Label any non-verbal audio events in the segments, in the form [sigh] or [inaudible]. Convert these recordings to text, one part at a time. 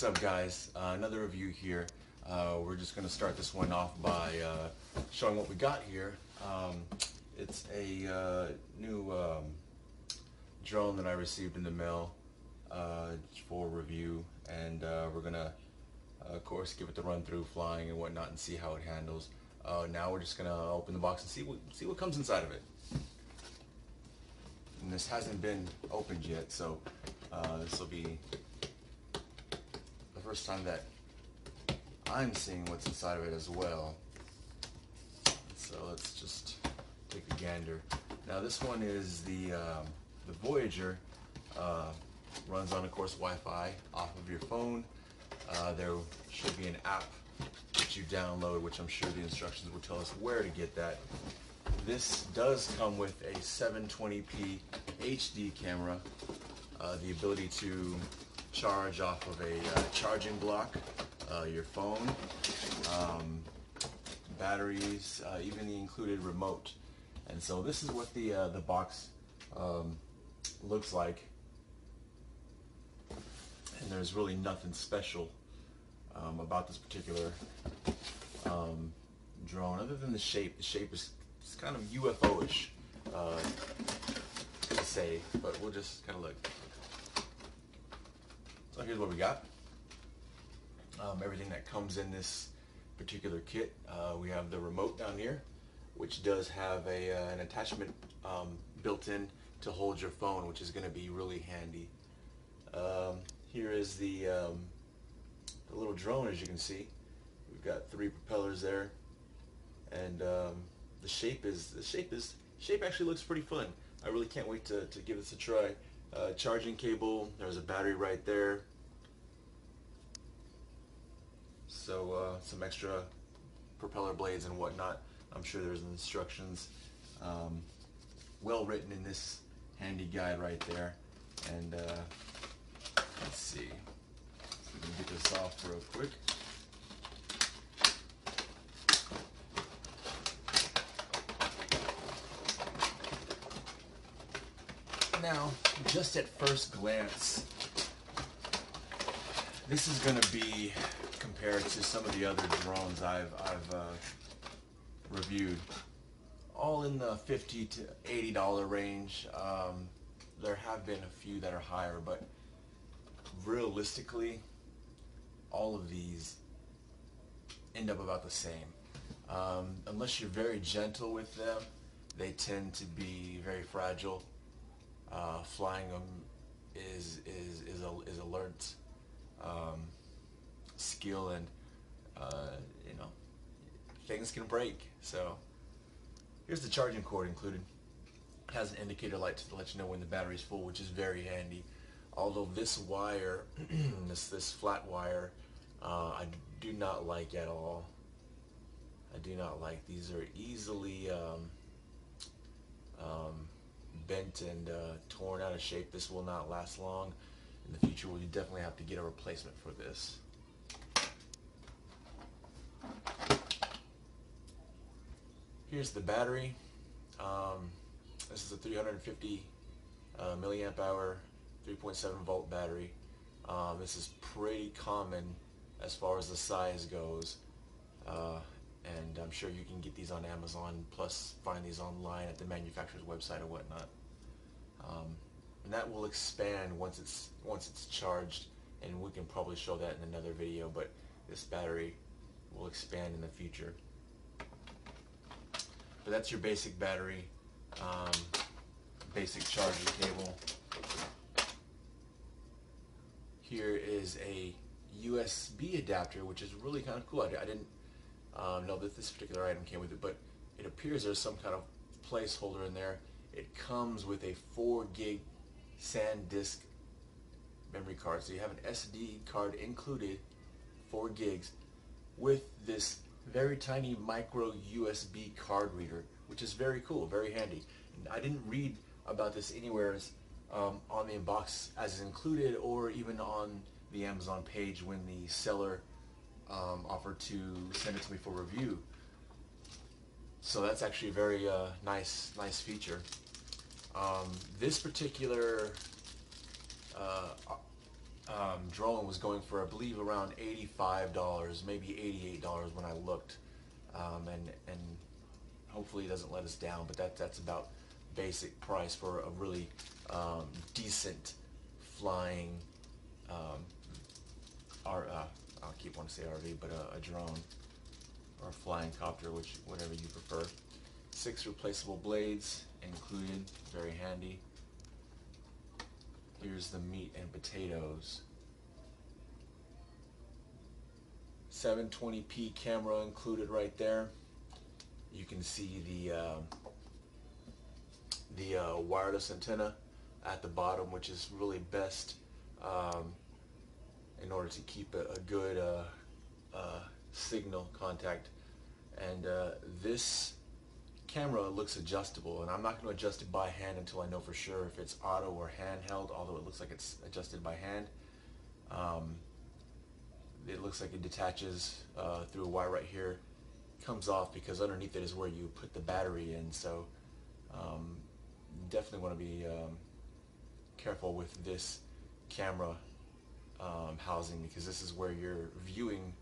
What's up guys? Uh, another review here. Uh, we're just going to start this one off by uh, showing what we got here. Um, it's a uh, new um, drone that I received in the mail uh, for review and uh, we're going to of course give it the run through flying and whatnot and see how it handles. now we're just going to open the box and see what, see what comes inside of it. And this hasn't been opened yet so this will be first time that I'm seeing what's inside of it as well. So let's just take a gander. Now this one is the, um, the Voyager. Uh, runs on, of course, Wi-Fi off of your phone. Uh, there should be an app that you download, which I'm sure the instructions will tell us where to get that. This does come with a 720p HD camera, uh, the ability to charge off of a uh, charging block, uh, your phone, um, batteries, uh, even the included remote. And so this is what the, uh, the box um, looks like. And there's really nothing special um, about this particular um, drone other than the shape. The shape is it's kind of UFO-ish uh, to say, but we'll just kind of look. So here's what we got. Um, everything that comes in this particular kit. Uh, we have the remote down here, which does have a, uh, an attachment um, built in to hold your phone, which is going to be really handy. Um, here is the, um, the little drone, as you can see. We've got three propellers there, and um, the shape is the shape is shape actually looks pretty fun. I really can't wait to, to give this a try. Uh, charging cable, there's a battery right there. So uh, some extra propeller blades and whatnot. I'm sure there's instructions um, well written in this handy guide right there. And uh, let's see. So we can get this off real quick. Now, just at first glance, this is going to be compared to some of the other drones I've, I've uh, reviewed. All in the 50 to $80 range. Um, there have been a few that are higher, but realistically, all of these end up about the same. Um, unless you're very gentle with them, they tend to be very fragile. Uh, flying them is is is, a, is alert um, skill and uh, you know things can break. So here's the charging cord included. It has an indicator light to let you know when the battery is full, which is very handy. Although this wire, [clears throat] this this flat wire, uh, I do not like at all. I do not like. These are easily um, bent and uh, torn out of shape. This will not last long. In the future, we'll definitely have to get a replacement for this. Here's the battery. Um, this is a 350 uh, milliamp hour, 3.7 volt battery. Um, this is pretty common as far as the size goes. Uh, and I'm sure you can get these on Amazon, plus find these online at the manufacturer's website or whatnot. Um, and that will expand once it's once it's charged, and we can probably show that in another video. But this battery will expand in the future. But that's your basic battery, um, basic charging cable. Here is a USB adapter, which is really kind of cool. I, I didn't um, know that this particular item came with it, but it appears there's some kind of placeholder in there. It comes with a 4 gig SanDisk memory card. So you have an SD card included, 4 gigs, with this very tiny micro USB card reader, which is very cool, very handy. I didn't read about this anywhere um, on the inbox as included or even on the Amazon page when the seller um, offered to send it to me for review. So that's actually a very uh, nice, nice feature. Um, this particular uh, um, drone was going for, I believe, around $85, maybe $88 when I looked. Um, and, and hopefully it doesn't let us down, but that, that's about basic price for a really um, decent flying, um, R, uh, I'll keep wanting to say RV, but a, a drone or flying copter, which whatever you prefer. Six replaceable blades included, very handy. Here's the meat and potatoes. 720p camera included right there. You can see the uh, the uh, wireless antenna at the bottom, which is really best um, in order to keep a, a good uh signal contact. And uh, this camera looks adjustable, and I'm not going to adjust it by hand until I know for sure if it's auto or handheld, although it looks like it's adjusted by hand. Um, it looks like it detaches uh, through a wire right here, comes off because underneath it is where you put the battery in, so um, definitely want to be um, careful with this camera um, housing because this is where you're viewing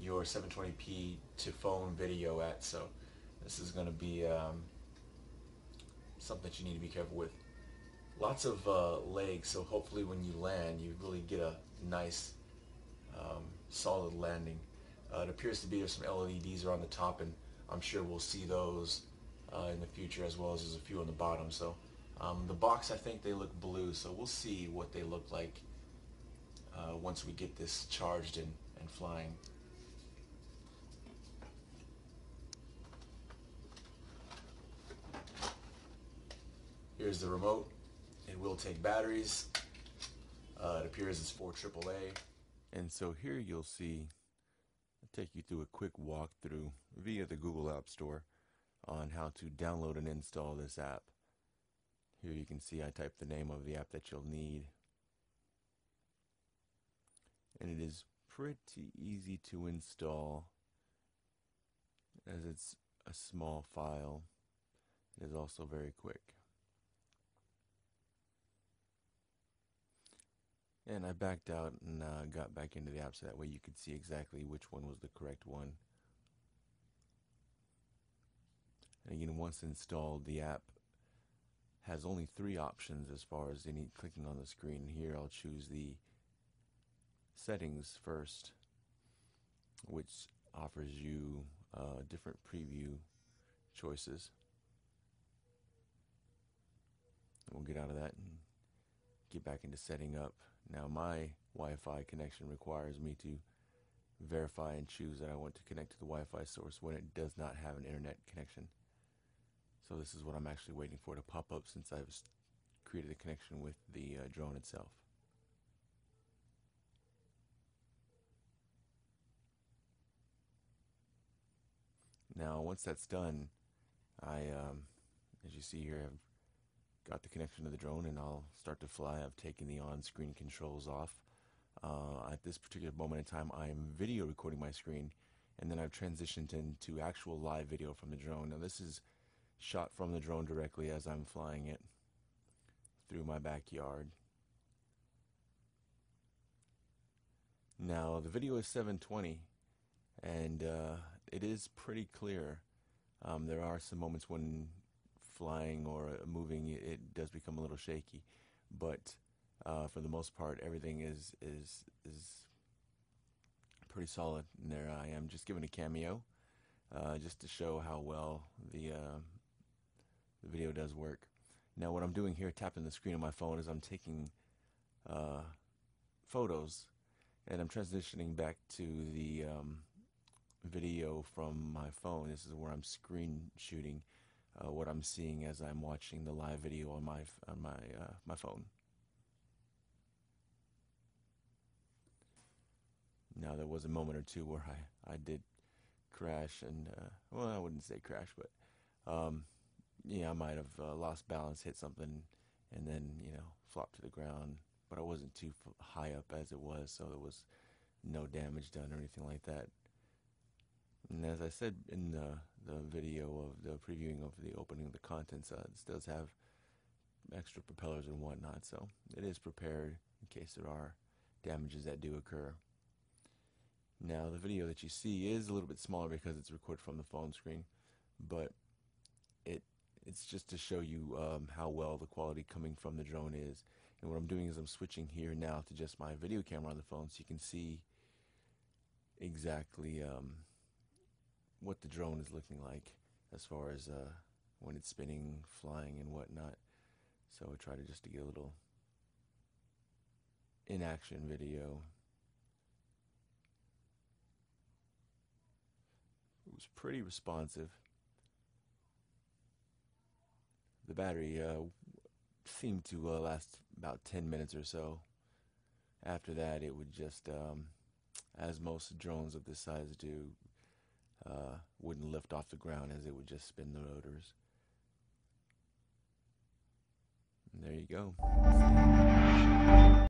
your 720p to phone video at, so this is going to be um, something that you need to be careful with. Lots of uh, legs, so hopefully when you land, you really get a nice, um, solid landing. Uh, it appears to be there's some LEDs around the top, and I'm sure we'll see those uh, in the future as well as there's a few on the bottom. So um, the box, I think they look blue, so we'll see what they look like uh, once we get this charged and, and flying. Here's the remote. It will take batteries. Uh, it appears it's for AAA. And so here you'll see, I'll take you through a quick walkthrough via the Google App Store on how to download and install this app. Here you can see I type the name of the app that you'll need. And it is pretty easy to install as it's a small file. It is also very quick. And I backed out and uh, got back into the app so that way you could see exactly which one was the correct one. And again, once installed, the app has only three options as far as any clicking on the screen. Here I'll choose the settings first, which offers you uh, different preview choices. We'll get out of that and get back into setting up now my Wi-Fi connection requires me to verify and choose that I want to connect to the Wi-Fi source when it does not have an internet connection. So this is what I'm actually waiting for to pop up since I've created a connection with the uh, drone itself. Now once that's done, I, um, as you see here, have got the connection to the drone and I'll start to fly. I've taken the on-screen controls off. Uh, at this particular moment in time, I'm video recording my screen and then I've transitioned into actual live video from the drone. Now this is shot from the drone directly as I'm flying it through my backyard. Now the video is 720 and uh, it is pretty clear. Um, there are some moments when flying or moving, it does become a little shaky. But uh, for the most part, everything is is is pretty solid. And there I am, just giving a cameo, uh, just to show how well the uh, the video does work. Now, what I'm doing here, tapping the screen on my phone, is I'm taking uh, photos, and I'm transitioning back to the um, video from my phone. This is where I'm screen shooting uh, what I'm seeing as I'm watching the live video on my on my uh, my phone. Now there was a moment or two where I I did crash and uh, well I wouldn't say crash but um, yeah I might have uh, lost balance hit something and then you know flopped to the ground but I wasn't too high up as it was so there was no damage done or anything like that and as I said in the, the video of the previewing of the opening of the contents, uh, this does have extra propellers and whatnot, so it is prepared in case there are damages that do occur. Now, the video that you see is a little bit smaller because it's recorded from the phone screen, but it it's just to show you um, how well the quality coming from the drone is. And what I'm doing is I'm switching here now to just my video camera on the phone so you can see exactly um, what the drone is looking like as far as uh, when it's spinning, flying, and whatnot. So I try to just to get a little in action video. It was pretty responsive. The battery uh, seemed to uh, last about 10 minutes or so. After that, it would just, um, as most drones of this size do, uh, wouldn't lift off the ground as it would just spin the rotors. And there you go.